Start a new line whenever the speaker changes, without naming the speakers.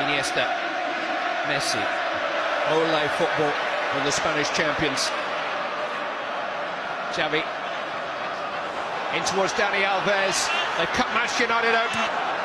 Iniesta, Messi, Ole football from the Spanish champions. Xavi in towards Dani Alves. They cut Manchester United open.